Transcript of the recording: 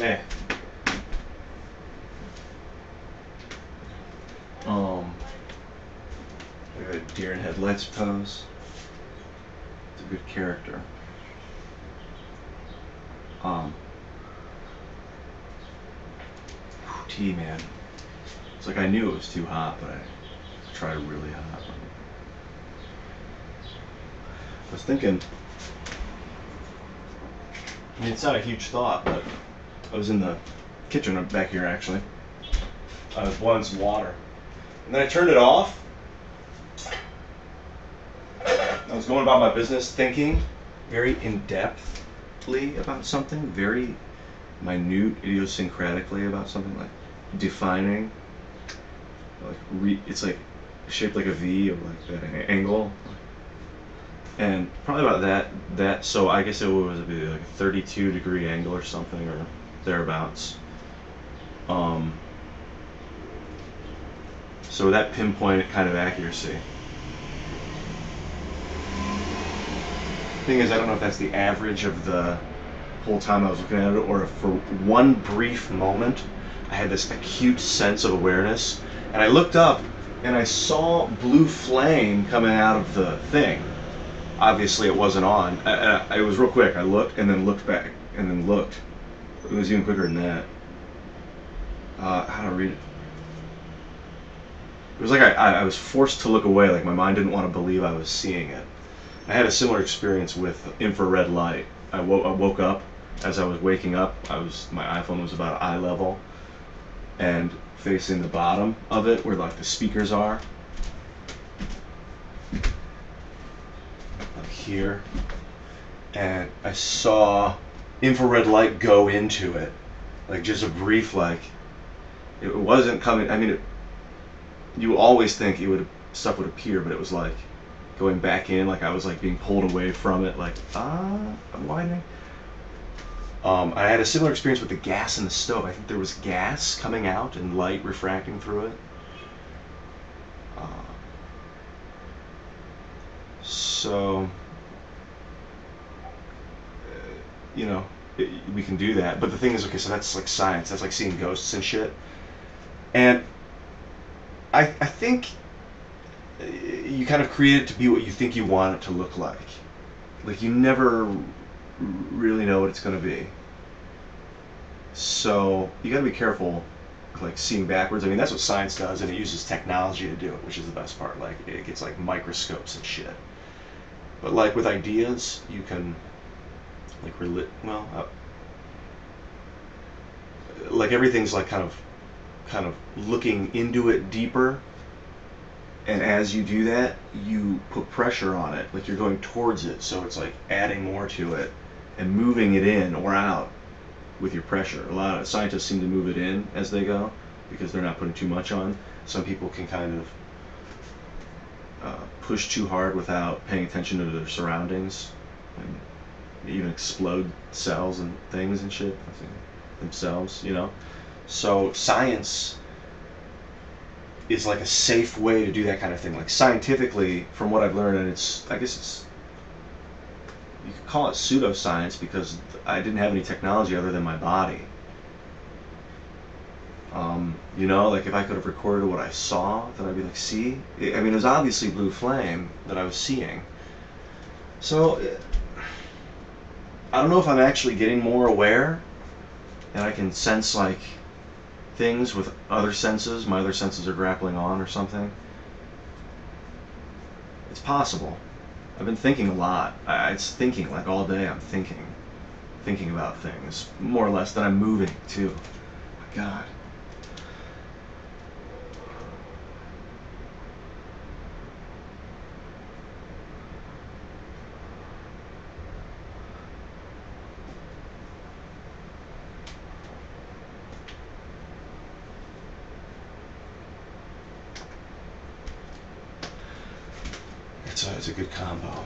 Hey. Um, I got a deer in headlights pose. It's a good character. Um, tea man. It's like I knew it was too hot, but I tried really hot. I was thinking. I mean, it's not a huge thought, but I was in the kitchen back here actually. I was boiling some water. And then I turned it off. I was going about my business thinking very in depthly about something, very minute, idiosyncratically about something, like defining. Like re, it's like shaped like a V of like that angle. And probably about that that so I guess it was like a 32 degree angle or something or thereabouts. Um, so that pinpoint kind of accuracy. Thing is, I don't know if that's the average of the whole time I was looking at it, or if for one brief moment I had this acute sense of awareness, and I looked up and I saw blue flame coming out of the thing. Obviously, it wasn't on. I, I, it was real quick. I looked and then looked back and then looked. It was even quicker than that. Uh, how to read it? It was like I, I was forced to look away, like my mind didn't want to believe I was seeing it. I had a similar experience with infrared light. I, wo- I woke up as I was waking up. I was my iPhone was about eye level, and facing the bottom of it, where like the speakers are, like here, and I saw infrared light go into it, like just a brief like. It wasn't coming. I mean, it, you always think it would stuff would appear, but it was like going back in, like I was like being pulled away from it, like ah, I'm widening. Um, I had a similar experience with the gas in the stove. I think there was gas coming out and light refracting through it. Uh, so, uh, you know, it, we can do that. But the thing is, okay, so that's like science. That's like seeing ghosts and shit. And I, I think uh, you kind of create it to be what you think you want it to look like. Like you never really know what it's going to be. So you got to be careful, like seeing backwards. I mean, that's what science does, and it uses technology to do it, which is the best part. Like it gets like microscopes and shit. But like with ideas, you can like reli- well, uh, like everything's like kind of kind of looking into it deeper. And as you do that, you put pressure on it, like you're going towards it. So it's like adding more to it and moving it in or out with your pressure. A lot of scientists seem to move it in as they go because they're not putting too much on. Some people can kind of uh, push too hard without paying attention to their surroundings and even explode cells and things and shit themselves, you know. So science is like a safe way to do that kind of thing. Like scientifically, from what I've learned, and it's I guess it's you could call it pseudoscience because I didn't have any technology other than my body. Um, you know, like if I could have recorded what I saw, then I'd be like, see? I mean, it was obviously blue flame that I was seeing. So, I don't know if I'm actually getting more aware and I can sense like things with other senses, my other senses are grappling on or something. It's possible. I've been thinking a lot. I, it's thinking like all day. I'm thinking, thinking about things more or less. That I'm moving too. my God. A, it's a good combo.